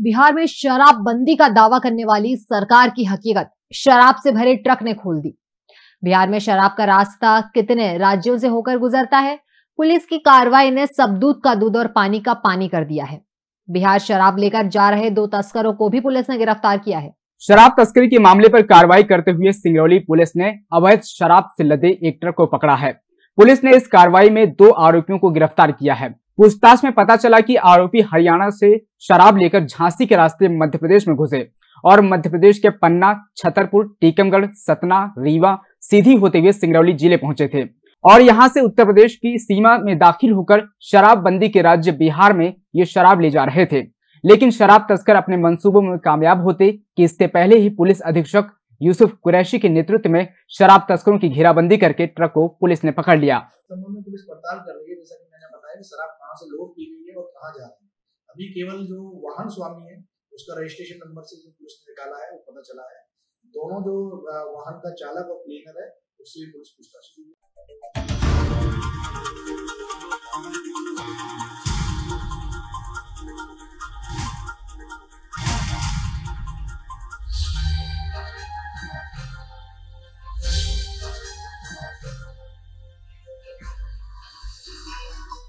बिहार में शराब बंदी का दावा करने वाली सरकार की हकीकत, शराब से भरे ट्रक ने खोल दी। बिहार में शराब का रास्ता कितने राज्यों से होकर गुजरता है? पुलिस की कार्रवाई ने सब दूध का दूध और पानी का पानी कर दिया है। बिहार शराब लेकर जा रहे दो तस्करों को भी पुलिस ने गिरफ़्तार किया है। शराब तस्करी के मामले पर कार्रवाई करते हुए सिंगरौली पुलिस ने अवैध शराब से लदे एक ट्रक को पकड़ा है। पुलिस ने इस कार्रवाई में दो आरोपियों को गिरफ़्तार किया है। पूछताछ में पता चला कि आरोपी हरियाणा से शराब लेकर झांसी के रास्ते मध्य प्रदेश में घुसे और मध्य प्रदेश के पन्ना, छतरपुर, टीकमगढ़, सतना, रीवा सीधी होते हुए सिंगरौली ज़िले पहुँचे थे और यहाँ से उत्तर प्रदेश की सीमा में दाखिल होकर शराबबंदी के राज्य बिहार में ये शराब ले जा रहे थे। लेकिन शराब तस्कर अपने मंसूबों में कामयाब होते कि इससे पहले ही पुलिस अधीक्षक यूसुफ कुरैशी के नेतृत्व में शराब तस्करों की घेराबंदी करके ट्रक को पुलिस ने पकड़ लिया। है कि शराब कहाँ से लोड की गई है और कहाँ जा रही है। अभी केवल जो वाहन स्वामी है, उसका रजिस्ट्रेशन नंबर से जो पुलिस ने निकाला है, वो पता चला है। दोनों जो वाहन का चालक और क्लीनर है, उससे भी पुलिस पूछताछ